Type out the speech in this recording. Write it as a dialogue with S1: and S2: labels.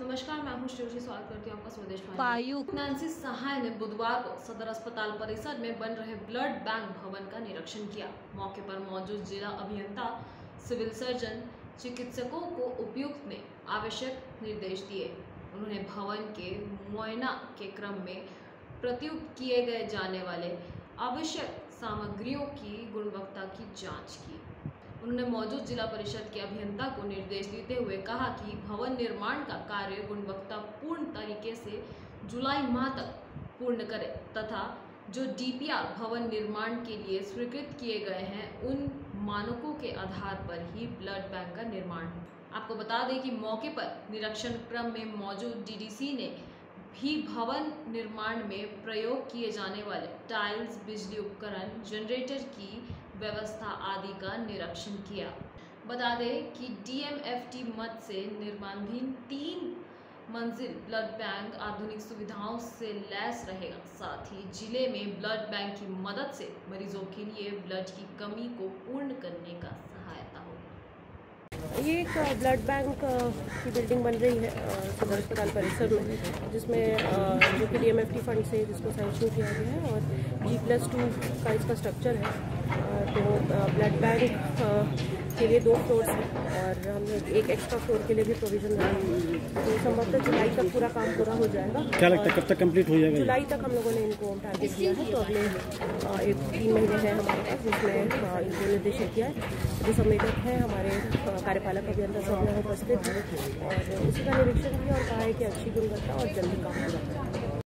S1: नमस्कार मैं हूँ श्रेयोशी स्वागत करती हूँ आपका स्वदेश वाहिनी।
S2: उपायुक्त
S1: नैन्सी सहाय ने बुधवार को सदर अस्पताल परिसर में बन रहे ब्लड बैंक भवन का निरीक्षण किया। मौके पर मौजूद जिला अभियंता सिविल सर्जन चिकित्सकों को उपयुक्त ने आवश्यक निर्देश दिए। उन्होंने भवन के मुआयना के क्रम में प्रत्युक्त किए गए जाने वाले आवश्यक सामग्रियों की गुणवत्ता की जाँच की। उन्होंने मौजूद जिला परिषद के अभियंता को निर्देश देते हुए कहा कि भवन निर्माण का कार्य गुणवत्तापूर्ण तरीके से जुलाई माह तक पूर्ण करें तथा जो डीपीआर भवन निर्माण के लिए स्वीकृत किए गए हैं, उन मानकों के आधार पर ही ब्लड बैंक का निर्माण आपको बता दें कि मौके पर निरीक्षण क्रम में मौजूद डीडीसी ने भी भवन निर्माण में प्रयोग किए जाने वाले टाइल्स बिजली उपकरण जनरेटर की व्यवस्था आदि का निरीक्षण किया। बता दें कि डीएमएफटी मद से निर्माणाधीन तीन मंजिल ब्लड बैंक आधुनिक सुविधाओं से लैस रहेगा। साथ ही ज़िले में ब्लड बैंक की मदद से मरीजों के लिए ब्लड की कमी को पूर्ण करने का सहायता
S3: एक ब्लड बैंक की बिल्डिंग बन रही है सदर अस्पताल परिसर में, जिसमें जो कि D M F T fund से जिसको सैंक्शन किया गया है और जी प्लस टू का इसका स्ट्रक्चर है। तो ब्लड बैंक के लिए दो फ्लोर्स हैं और हम एक एक्स्ट्रा फ्लोर के लिए भी प्रोविज़न रखेंगे तो संभवतः जुलाई तक पूरा काम पूरा हो जाएगा।
S4: क्या लगता है कब तक कंप्लीट हो जाएगा
S3: जुलाई तक हम लोगों ने इनको टारगेट दिया है। तो अगले एक तीन महीने हैं हमारे पास जिसमें इनको निर्देशित किया है। जो संवेदक हैं हमारे कार्यपालक अभियंता सब उपस्थित हैं। और उसी का निरीक्षण किया और कहा है कि अच्छी गुणवत्ता और जल्दी काम पूरा करें